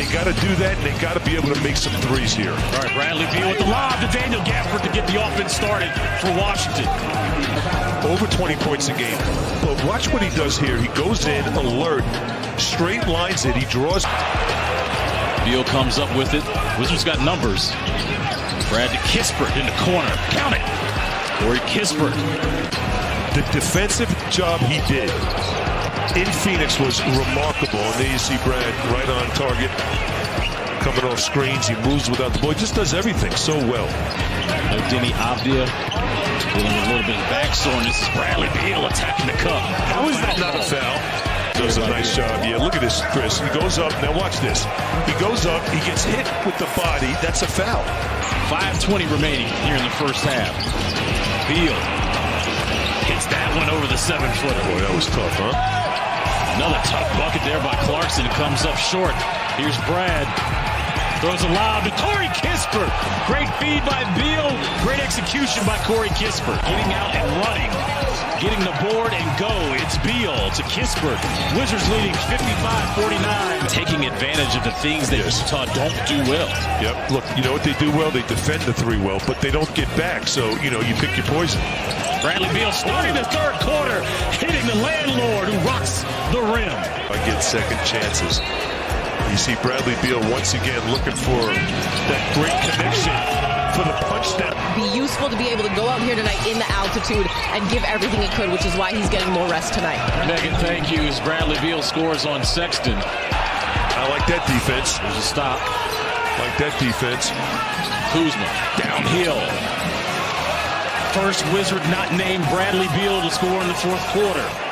They got to do that, and they got to be able to make some threes here. All right, Bradley Beal with the lob to Daniel Gafford to get the offense started for Washington. Over 20 points a game. But watch what he does here. He goes in alert, straight lines it. He draws. Beal comes up with it. Wizards got numbers. Brad to Kispert in the corner. Count it. Corey Kispert. The defensive job he did in Phoenix was remarkable. And there you see Brad right on target, coming off screens. He moves without the ball. He just does everything so well. No Deni Avdija dealing with a little bit of back soreness. This is Bradley Beal attacking the cup. How is that not a foul? Does a nice job. Yeah, look at this, Chris. He goes up. Now watch this. He goes up. He gets hit with the body. That's a foul. 5.20 remaining here in the first half. Beal hits that one over the seven footer. Boy, that was tough, huh? Another tough bucket there by Clarkson. Comes up short. Here's Brad. Throws a lob to Corey Kispert. Great feed by Beal. Execution by Corey Kispert. Getting out and running. Getting the board and go. It's Beal to Kispert. Wizards leading 55-49. Taking advantage of the things that Yes. Utah don't do well. Yep. Look, you know what they do well? They defend the three well, but they don't get back. So, you know, you pick your poison. Bradley Beal starting the third quarter. Hitting the landlord who rocks the rim. I get second chances. You see Bradley Beal once again looking for that great connection for the step. be useful to be able to go out here tonight in the altitude and give everything he could, which is why he's getting more rest tonight. Megan, thank you. As Bradley Beal scores on Sexton. I like that defense. There's a stop. Like that defense. Kuzma downhill. First Wizard not named Bradley Beal to score in the fourth quarter.